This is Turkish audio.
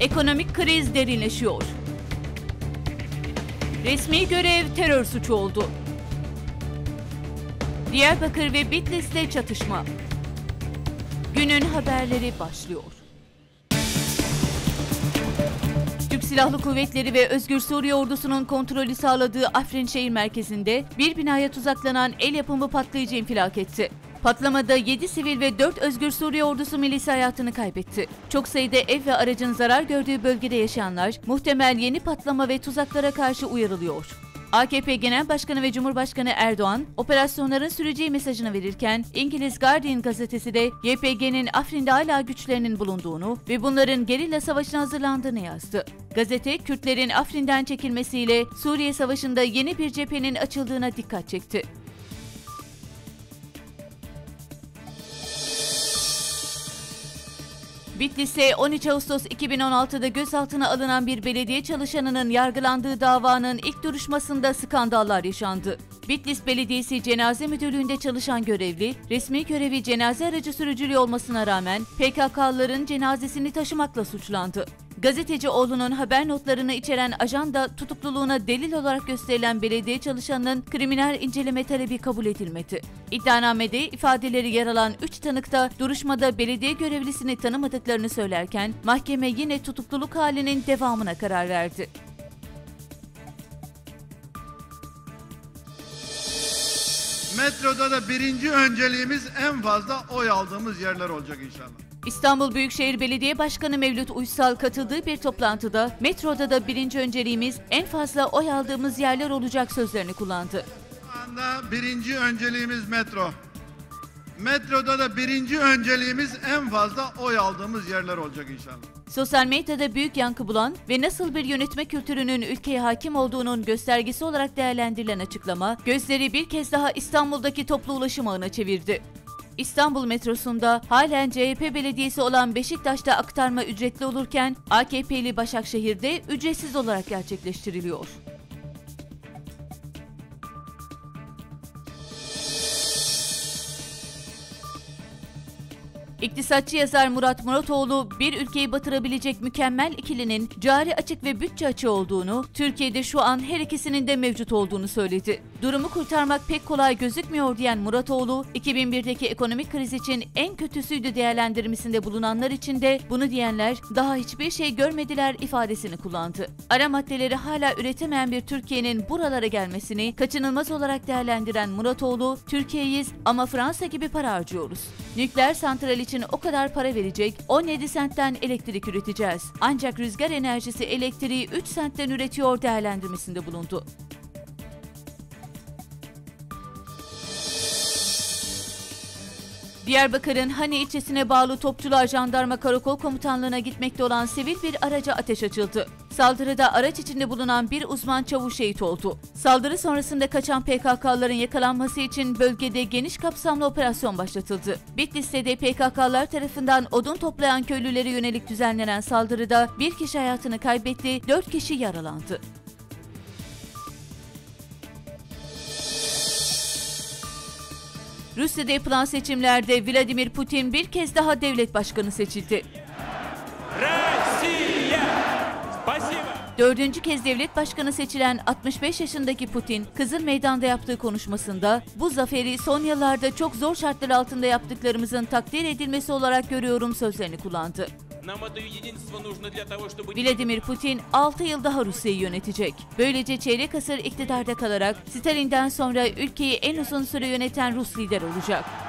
Ekonomik kriz derinleşiyor. Resmi görev terör suçu oldu. Diyarbakır ve Bitlis'te çatışma. Günün haberleri başlıyor. Türk Silahlı Kuvvetleri ve Özgür Suriye Ordusu'nun kontrolü sağladığı Afrin şehir merkezinde bir binaya tuzaklanan el yapımı patlayıcı infilak etti. Patlamada 7 sivil ve 4 Özgür Suriye Ordusu milisi hayatını kaybetti. Çok sayıda ev ve aracın zarar gördüğü bölgede yaşayanlar muhtemel yeni patlama ve tuzaklara karşı uyarılıyor. AKP Genel Başkanı ve Cumhurbaşkanı Erdoğan, operasyonların süreceği mesajını verirken İngiliz Guardian gazetesi de YPG'nin Afrin'de hala güçlerinin bulunduğunu ve bunların gerilla savaşına hazırlandığını yazdı. Gazete, Kürtlerin Afrin'den çekilmesiyle Suriye Savaşı'nda yeni bir cephenin açıldığına dikkat çekti. Bitlis'te 13 Ağustos 2016'da gözaltına alınan bir belediye çalışanının yargılandığı davanın ilk duruşmasında skandallar yaşandı. Bitlis Belediyesi Cenaze Müdürlüğü'nde çalışan görevli, resmi görevi cenaze aracı sürücülüğü olmasına rağmen PKK'lıların cenazesini taşımakla suçlandı. Gazeteci oğlunun haber notlarını içeren ajanda tutukluluğuna delil olarak gösterilen belediye çalışanının kriminal inceleme talebi kabul edilmedi. İddianamede ifadeleri yer alan 3 tanık da duruşmada belediye görevlisini tanımadıklarını söylerken mahkeme yine tutukluluk halinin devamına karar verdi. Metroda da birinci önceliğimiz en fazla oy aldığımız yerler olacak inşallah. İstanbul Büyükşehir Belediye Başkanı Mevlüt Uysal katıldığı bir toplantıda metroda da birinci önceliğimiz en fazla oy aldığımız yerler olacak sözlerini kullandı. Şu anda birinci önceliğimiz metro. Metroda da birinci önceliğimiz en fazla oy aldığımız yerler olacak inşallah. Sosyal medyada büyük yankı bulan ve nasıl bir yönetme kültürünün ülkeye hakim olduğunun göstergesi olarak değerlendirilen açıklama, gözleri bir kez daha İstanbul'daki toplu ulaşım ağına çevirdi. İstanbul metrosunda halen CHP belediyesi olan Beşiktaş'ta aktarma ücretli olurken AKP'li Başakşehir'de ücretsiz olarak gerçekleştiriliyor. İktisatçı yazar Murat Muratoğlu, bir ülkeyi batırabilecek mükemmel ikilinin cari açık ve bütçe açığı olduğunu, Türkiye'de şu an her ikisinin de mevcut olduğunu söyledi. Durumu kurtarmak pek kolay gözükmüyor diyen Muratoğlu, 2001'deki ekonomik kriz için en kötüsüydü değerlendirmesinde bulunanlar için de bunu diyenler daha hiçbir şey görmediler ifadesini kullandı. Ara maddeleri hala üretemeyen bir Türkiye'nin buralara gelmesini kaçınılmaz olarak değerlendiren Muratoğlu, Türkiye'yiz ama Fransa gibi para harcıyoruz. Nükleer santral için o kadar para verecek, 17 sentten elektrik üreteceğiz. Ancak rüzgar enerjisi elektriği 3 sentten üretiyor değerlendirmesinde bulundu. Diyarbakır'ın Hani ilçesine bağlı Topçular Jandarma Karakol Komutanlığı'na gitmekte olan sivil bir araca ateş açıldı. Saldırıda araç içinde bulunan bir uzman çavuş şehit oldu. Saldırı sonrasında kaçan PKK'ların yakalanması için bölgede geniş kapsamlı operasyon başlatıldı. Bitlis'te PKK'lar tarafından odun toplayan köylülere yönelik düzenlenen saldırıda bir kişi hayatını kaybetti, dört kişi yaralandı. Rusya'da yapılan seçimlerde Vladimir Putin bir kez daha devlet başkanı seçildi. Dördüncü kez devlet başkanı seçilen 65 yaşındaki Putin, Kızıl Meydan'da yaptığı konuşmasında bu zaferi son yıllarda çok zor şartlar altında yaptıklarımızın takdir edilmesi olarak görüyorum sözlerini kullandı. Vladimir Putin 6 yıl daha Rusya'yı yönetecek. Böylece çeyrek asır iktidarda kalarak Stalin'den sonra ülkeyi en uzun süre yöneten Rus lider olacak.